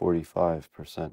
45%.